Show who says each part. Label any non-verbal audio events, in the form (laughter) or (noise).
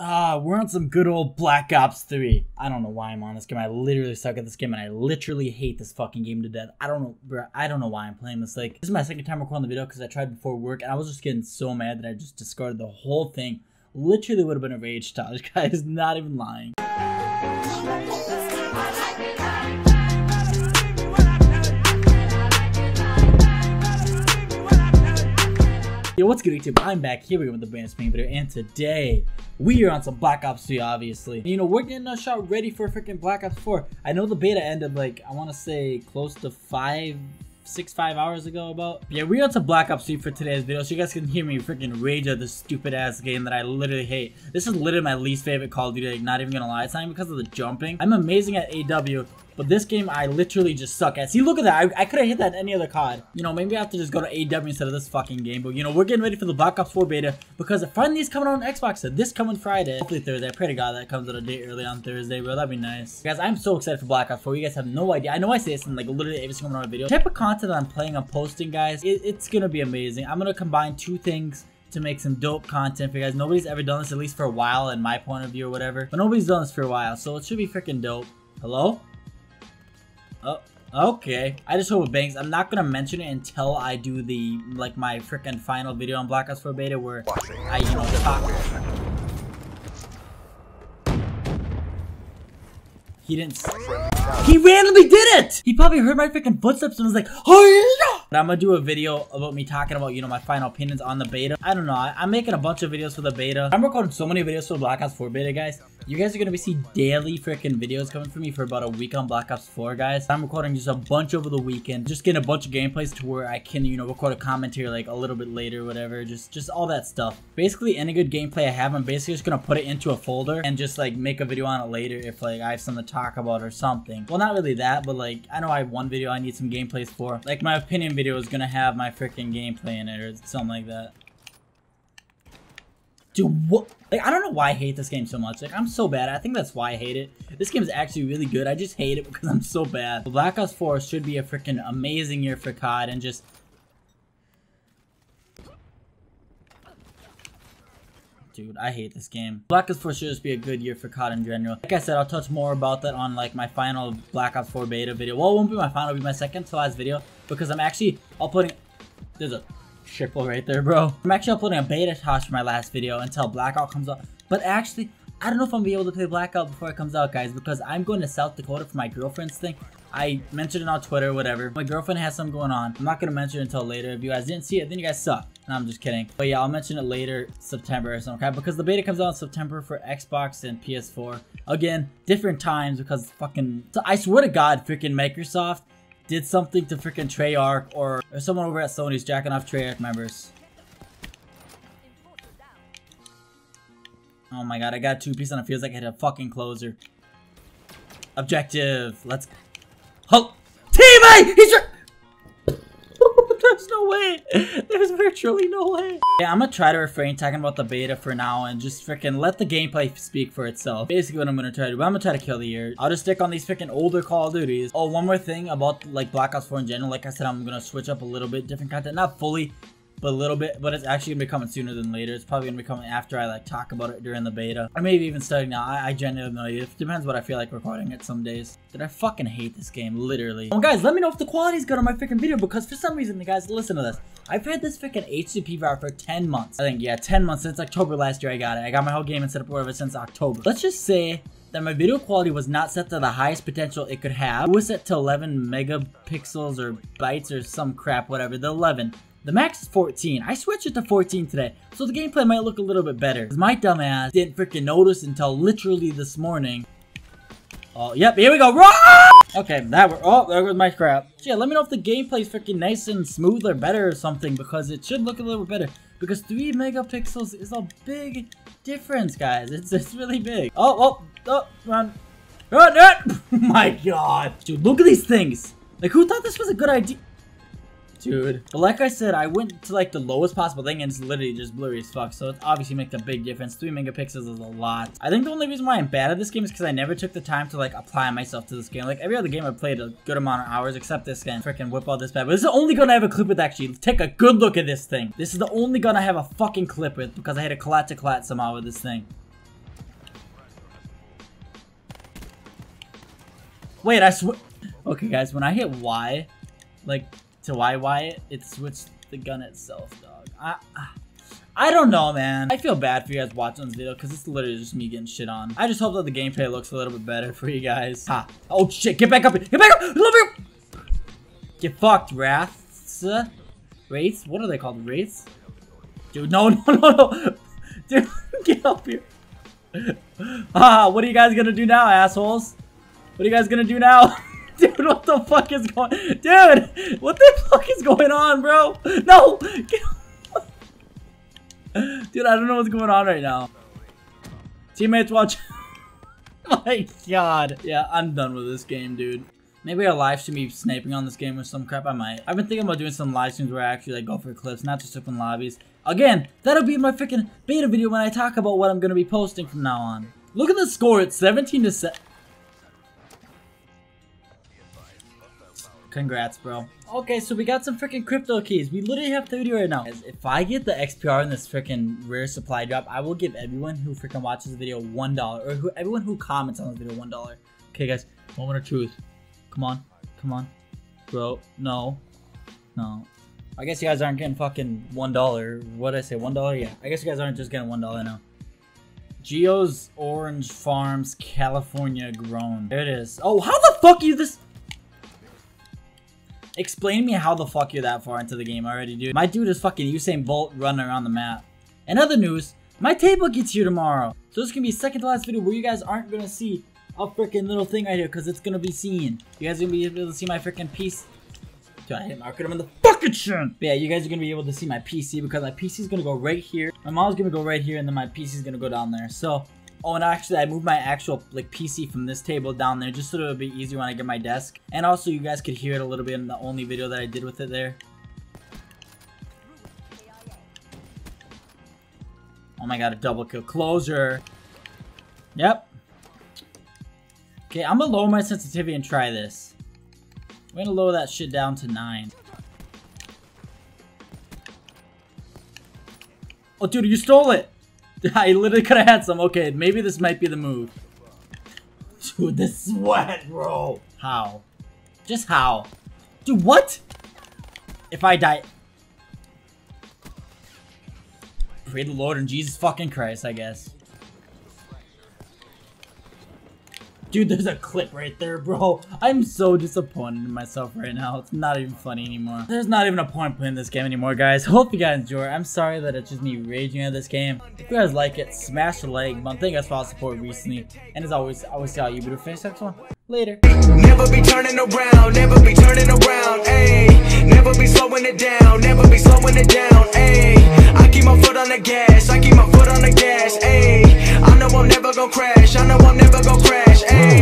Speaker 1: Ah, uh, we're on some good old Black Ops 3. I don't know why I'm on this game. I literally suck at this game and I literally hate this fucking game to death. I don't know, bro. I don't know why I'm playing this. Like, this is my second time recording the video because I tried before work and I was just getting so mad that I just discarded the whole thing. Literally would have been a rage This (laughs) guy is not even lying. Yo, what's good YouTube? I'm back here with the brand new video, and today we are on some Black Ops 3, obviously. You know, we're getting a shot ready for freaking Black Ops 4. I know the beta ended, like, I want to say close to five, six, five hours ago about. Yeah, we're on some Black Ops 3 for today's video, so you guys can hear me freaking rage at this stupid ass game that I literally hate. This is literally my least favorite Call of Duty, like, not even gonna lie. It's not even because of the jumping. I'm amazing at AW, but this game, I literally just suck at. See, look at that. I, I could have hit that any other COD. You know, maybe I have to just go to AW instead of this fucking game. But, you know, we're getting ready for the Black Ops 4 beta because finally is coming on Xbox. So this coming Friday. Hopefully Thursday. I pray to God that comes out a day early on Thursday, bro. That'd be nice. Guys, I'm so excited for Black Ops 4. You guys have no idea. I know I say this in, like, literally every single one of my videos. Type of content I'm playing, I'm posting, guys, it, it's gonna be amazing. I'm gonna combine two things to make some dope content for you guys. Nobody's ever done this, at least for a while, in my point of view or whatever. But nobody's done this for a while, so it should be freaking dope. Hello? Oh, okay. I just hope it bangs. I'm not gonna mention it until I do the, like, my freaking final video on Black Ops 4 Beta where I, you know, talk. He didn't. He randomly did it! He probably heard my freaking footsteps and was like, oh yeah! I'm gonna do a video about me talking about, you know, my final opinions on the beta. I don't know. I am making a bunch of videos for the beta. I'm recording so many videos for Black Ops 4 beta, guys. You guys are to be see daily freaking videos coming from me for about a week on Black Ops 4, guys. I'm recording just a bunch over the weekend. Just getting a bunch of gameplays to where I can, you know, record a commentary like a little bit later, whatever. Just, just all that stuff. Basically, any good gameplay I have, I'm basically just to put it into a folder and just like make a video on it later if like I have something to talk about or something. Well, not really that, but like I know I have one video I need some gameplays for. Like my opinion video is to have my freaking gameplay in it or something like that. Dude, what? Like, I don't know why I hate this game so much. Like, I'm so bad. I think that's why I hate it. This game is actually really good. I just hate it because I'm so bad. Black Ops 4 should be a freaking amazing year for COD and just... Dude, I hate this game. Black Ops 4 should just be a good year for COD in general. Like I said, I'll touch more about that on, like, my final Black Ops 4 beta video. Well, it won't be my final, it'll be my second to last video because I'm actually uploading... There's a triple right there, bro. I'm actually uploading a beta test for my last video until Blackout comes out. But actually, I don't know if I'm gonna be able to play Blackout before it comes out, guys, because I'm going to South Dakota for my girlfriend's thing. I mentioned it on Twitter, whatever. My girlfriend has something going on. I'm not gonna mention it until later. If you guys didn't see it, then you guys suck. No, I'm just kidding. But yeah, I'll mention it later, September or something, okay? Because the beta comes out in September for Xbox and PS4. Again, different times because fucking... So I swear to God, freaking Microsoft did something to freaking Treyarch or, or someone over at Sony's jacking off Treyarch members. Oh my god, I got two pieces and it feels like I hit a fucking closer. Objective. Let's... Halt! Teammate! He's... (laughs) There's virtually no way. Yeah, I'm gonna try to refrain talking about the beta for now and just freaking let the gameplay speak for itself. Basically what I'm gonna try to do. I'm gonna try to kill the year. I'll just stick on these freaking older Call of Duties. Oh, one more thing about like Black Ops 4 in general. Like I said, I'm gonna switch up a little bit different content. Not fully, but a little bit, but it's actually gonna be coming sooner than later. It's probably gonna be coming after I like talk about it during the beta, or maybe even starting now. I, I genuinely know. It depends what I feel like recording it some days. Did I fucking hate this game, literally. Well, guys, let me know if the quality's good on my freaking video because for some reason, guys, listen to this. I've had this freaking HD PVR for 10 months. I think, yeah, 10 months since October last year I got it. I got my whole game and set up whatever since October. Let's just say that my video quality was not set to the highest potential it could have. It was set to 11 megapixels or bytes or some crap, whatever, the 11. The max is 14. I switched it to 14 today, so the gameplay might look a little bit better. My dumbass didn't freaking notice until literally this morning. Oh, yep, here we go. Okay, that were oh, there goes my crap. Yeah, let me know if the gameplay is freaking nice and smooth or better or something because it should look a little better. Because 3 megapixels is a big difference, guys. It's, it's really big. Oh, oh, oh, run. Run, run! (laughs) Oh my god. Dude, look at these things. Like, who thought this was a good idea? dude. But like I said, I went to like the lowest possible thing and it's literally just blurry as fuck. So it obviously makes a big difference. Three megapixels is a lot. I think the only reason why I'm bad at this game is because I never took the time to like apply myself to this game. Like every other game I played a good amount of hours except this game. Freaking whip all this bad. But this is the only gun I have a clip with actually. Take a good look at this thing. This is the only gun I have a fucking clip with because I had a collat to collat somehow with this thing. Wait, I swear. Okay, guys, when I hit Y, like to YY, it switched the gun itself, dog. I, I don't know, man. I feel bad for you guys watching this video because it's literally just me getting shit on. I just hope that the gameplay looks a little bit better for you guys. Ha. Oh shit, get back up. Get back up. Love you. Get fucked, Wraths. Wraiths? What are they called? Wraiths? Dude, no, (laughs) no, no, no. Dude, (laughs) get up here. (laughs) Ah, what are you guys gonna do now, assholes? What are you guys gonna do now? (laughs) Dude, what the fuck is going- Dude! What the fuck is going on, bro? No! (laughs) Dude, I don't know what's going on right now. Teammates, watch. (laughs) Oh my god. Yeah, I'm done with this game, dude. Maybe a live stream me sniping on this game or some crap, I might. I've been thinking about doing some live streams where I actually like go for clips, not just open lobbies. Again, that'll be my freaking beta video when I talk about what I'm gonna be posting from now on. Look at the score, it's 17 to 7. Congrats, bro. Okay, so we got some freaking crypto keys. We literally have 30 right now. If I get the XPR in this freaking rare supply drop, I will give everyone who freaking watches the video $1. Or who everyone who comments on this video $1. Okay, guys. Moment of truth. Come on. Come on. Bro, no. No. I guess you guys aren't getting fucking $1. What did I say? $1? Yeah. I guess you guys aren't just getting $1 now. Geo's Orange Farms, California grown. There it is. Oh, how the fuck you this? Explain me how the fuck you're that far into the game already, dude. My dude is fucking Usain Bolt running around the map. In other news, my table gets here tomorrow. So this is gonna be second to last video where you guys aren't gonna see a freaking little thing right here because it's gonna be seen. You guys are gonna be able to see my freaking piece. Dude, I hit market him in the fucking chin. But yeah, you guys are gonna be able to see my PC because my PC is gonna go right here. My mom's gonna go right here and then my PC is gonna go down there. So Oh, and actually, I moved my actual like PC from this table down there just so it'll be easier when I get my desk. And also, you guys could hear it a little bit in the only video that I did with it there. Oh my god, a double kill. Closure. Yep. Okay, I'm gonna lower my sensitivity and try this. I'm gonna lower that shit down to 9. Oh, dude, you stole it! (laughs) I literally could have had some. Okay, maybe this might be the move. (laughs) Dude, the sweat, bro. How? Just how? Dude, what? If I die... Pray the Lord and Jesus fucking Christ, I guess. Dude, there's a clip right there, bro. I'm so disappointed in myself right now. It's not even funny anymore. There's not even a point playing this game anymore, guys. Hope you guys enjoy. I'm sorry that it's just me raging at this game. If you guys like it, smash the like button. Thank you guys for all the support recently. And as always, I will see how you do finish next one. Later.
Speaker 2: Never be turning around, never be turning around, ayy. Never be slowing it down, never be slowing it down, ayy. I keep my foot on the gas, I keep my foot on the gas, ayy. I'm never gonna crash, I know I'm never gonna crash, ayy.